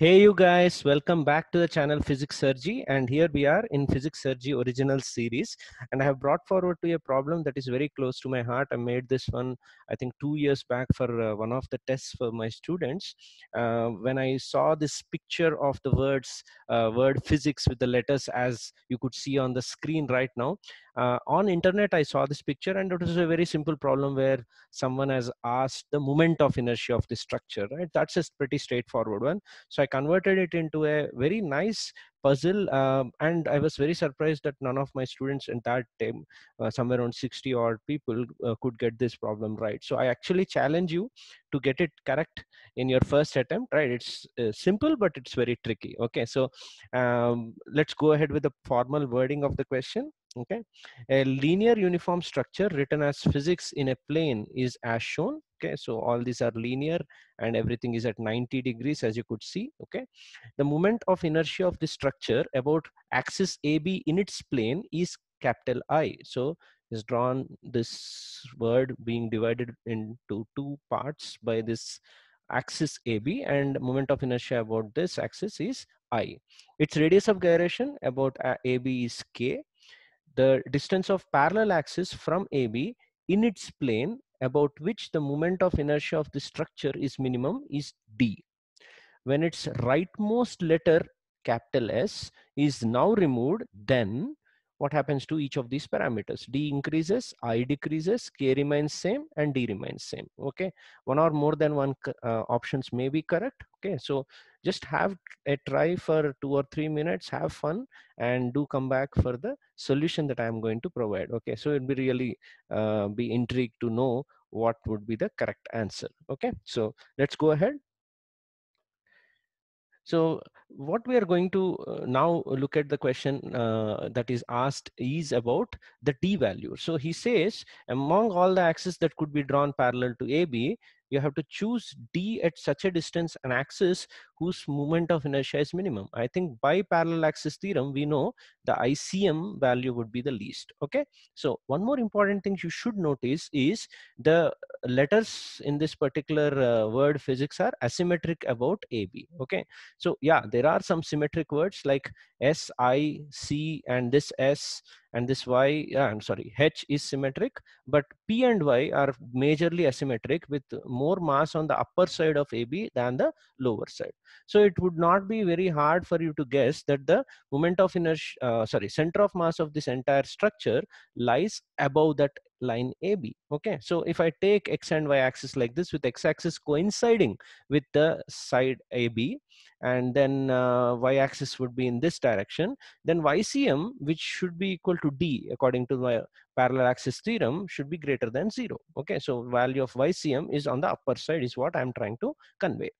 Hey you guys, welcome back to the channel Physics Sir JEE and here we are in Physics Sir JEE original series and I have brought forward to a problem that is very close to my heart. I made this one I think two years back for uh, one of the tests for my students. Uh, when I saw this picture of the words, uh, word physics with the letters as you could see on the screen right now, uh, on internet I saw this picture and it was a very simple problem where someone has asked the moment of inertia of the structure, right? That's a pretty straightforward one. So I converted it into a very nice puzzle um, and i was very surprised that none of my students in that time uh, somewhere around 60 odd people uh, could get this problem right. So i actually challenge you to get it correct in your first attempt right? It's uh, simple but it's very tricky okay? So um, let's go ahead with the formal wording of the question okay. A linear uniform structure written as physics in a plane is as shown. Okay. So all these are linear and everything is at 90 degrees as you could see. Okay. The moment of inertia of the structure about axis ab in its plane is capital i. So is drawn this word being divided into two parts by this axis AB and moment of inertia about this axis is I. Its radius of gyration about uh, AB is K. The distance of parallel axis from AB in its plane about which the moment of inertia of the structure is minimum is D. When its rightmost letter capital S is now removed, then what happens to each of these parameters? D increases, I decreases, K remains same and D remains same. Okay, one or more than one uh, options may be correct. Okay, so just have a try for two or three minutes, have fun and do come back for the solution that I'm going to provide. Okay, so it'd be really uh, be intrigued to know what would be the correct answer. Okay, so let's go ahead. So what we are going to uh, now look at the question uh, that is asked is about the t value. So he says among all the axes that could be drawn parallel to AB, you have to choose d at such a distance an axis whose moment of inertia is minimum. I think by parallel axis theorem, we know the ICM value would be the least. Okay. So one more important thing you should notice is the letters in this particular uh, word physics are asymmetric about AB. Okay. So yeah, there are some symmetric words like S, I, C, and this S and this y yeah, i'm sorry h is symmetric but p and y are majorly asymmetric with more mass on the upper side of ab than the lower side so it would not be very hard for you to guess that the moment of inertia uh, sorry center of mass of this entire structure lies above that line AB. Okay, so if I take x and y axis like this with x axis coinciding with the side AB and then uh, y axis would be in this direction, then YCM, which should be equal to D according to the parallel axis theorem, should be greater than zero. Okay, so value of YCM is on the upper side is what I'm trying to convey.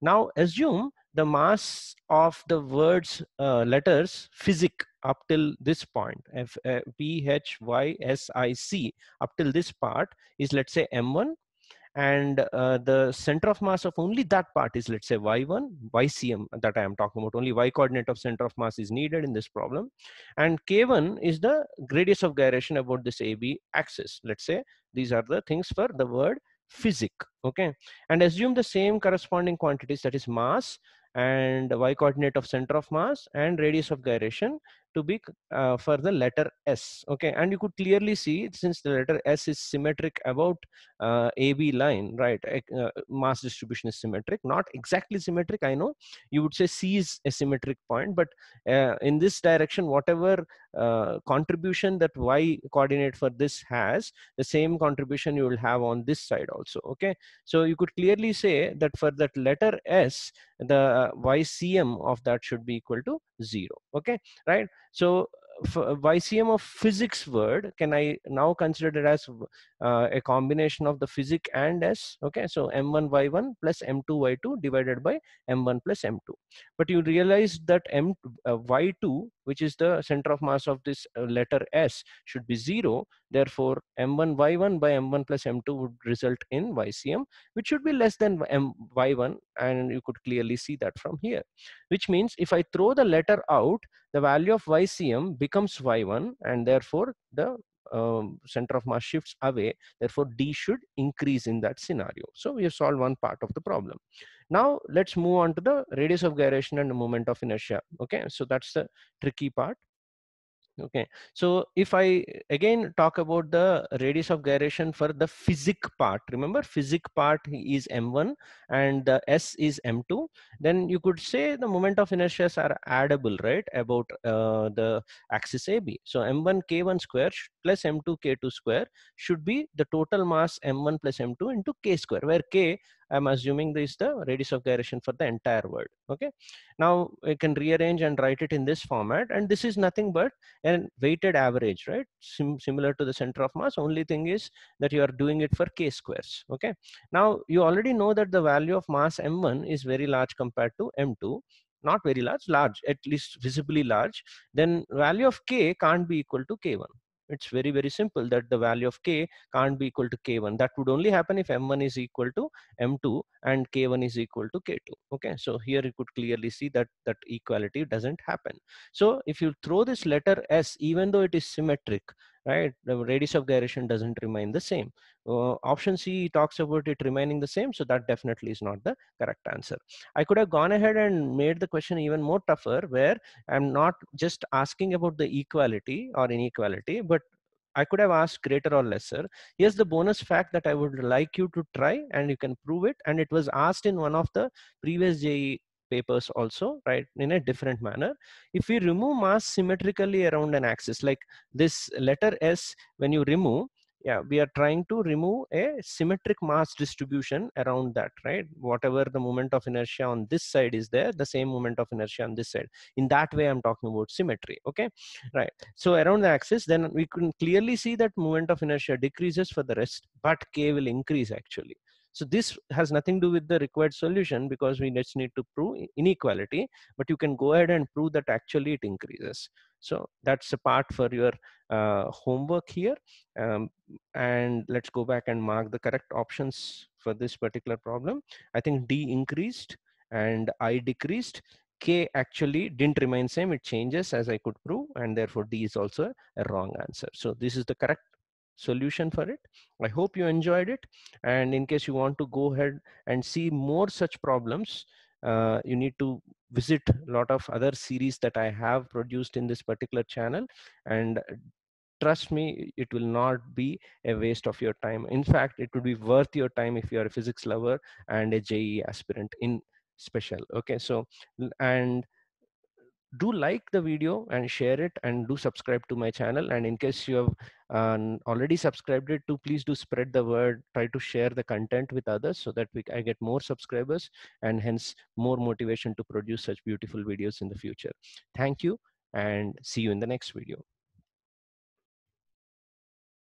Now assume the mass of the words uh, letters physic up till this point F, uh, P, H, Y, S, I, C up till this part is let's say M1 and uh, the center of mass of only that part is let's say y1 ycm that i am talking about. Only y coordinate of center of mass is needed in this problem. And k1 is the radius of gyration about this ab axis. Let's say these are the things for the word physic okay? And assume the same corresponding quantities that is mass and y coordinate of center of mass and radius of gyration to be uh, for the letter S. Okay, and you could clearly see since the letter S is symmetric about uh, AB line, right? Uh, mass distribution is symmetric, not exactly symmetric. I know you would say C is a symmetric point, but uh, in this direction, whatever uh, contribution that Y coordinate for this has, the same contribution you will have on this side also. Okay, so you could clearly say that for that letter S, the YCM of that should be equal to zero. Okay, right? So YCM of physics word can I now consider it as uh, a combination of the physic and S? Okay so M1 Y1 plus M2 Y2 divided by M1 plus M2 but you realize that M uh, Y2 which is the center of mass of this uh, letter S should be zero. Therefore M1 Y1 by M1 plus M2 would result in YCM which should be less than M Y1 and you could clearly see that from here. Which means if I throw the letter out the value of YCM becomes Y1 and therefore the um, center of mass shifts away. Therefore D should increase in that scenario. So we have solved one part of the problem Now let's move on to the radius of gyration and moment of inertia. Okay, so that's the tricky part okay so if i again talk about the radius of gyration for the physic part remember physic part is m1 and the s is m2 then you could say the moment of inertia are addable right about uh, the axis ab so m1 k1 square plus m2 k2 square should be the total mass m1 plus m2 into k square where k I'm assuming this is the radius of gyration for the entire world. Okay. Now I can rearrange and write it in this format. And this is nothing but a weighted average, right? Sim similar to the center of mass. Only thing is that you are doing it for k squares. Okay. Now you already know that the value of mass m1 is very large compared to m2 not very large large at least visibly large then value of k can't be equal to k1 it's very very simple that the value of k can't be equal to k1 that would only happen if m1 is equal to m2 and k1 is equal to k2 okay? So here you could clearly see that that equality doesn't happen. So if you throw this letter s even though it is symmetric right the radius of gyration doesn't remain the same uh, option c talks about it remaining the same so that definitely is not the correct answer i could have gone ahead and made the question even more tougher where i'm not just asking about the equality or inequality but I could have asked greater or lesser. Here's the bonus fact that I would like you to try and you can prove it. And it was asked in one of the previous JEE papers also, right, in a different manner. If we remove mass symmetrically around an axis, like this letter S, when you remove, yeah we are trying to remove a symmetric mass distribution around that right? Whatever the moment of inertia on this side is there the same moment of inertia on this side. In that way i'm talking about symmetry okay? Right. So around the axis then we can clearly see that moment of inertia decreases for the rest but k will increase actually so this has nothing to do with the required solution because we just need to prove inequality, but you can go ahead and prove that actually it increases. So that's a part for your uh, homework here. Um, and let's go back and mark the correct options for this particular problem. I think D increased and I decreased. K actually didn't remain same, it changes as I could prove and therefore D is also a wrong answer. So this is the correct solution for it. I hope you enjoyed it. And in case you want to go ahead and see more such problems, uh, you need to visit a lot of other series that I have produced in this particular channel. And trust me, it will not be a waste of your time. In fact, it would be worth your time if you're a physics lover and a JEE aspirant in special. Okay, so, and do like the video and share it and do subscribe to my channel. And in case you have uh, already subscribed it to please do spread the word try to share the content with others so that we I get more subscribers and hence more motivation to produce such beautiful videos in the future. Thank you and see you in the next video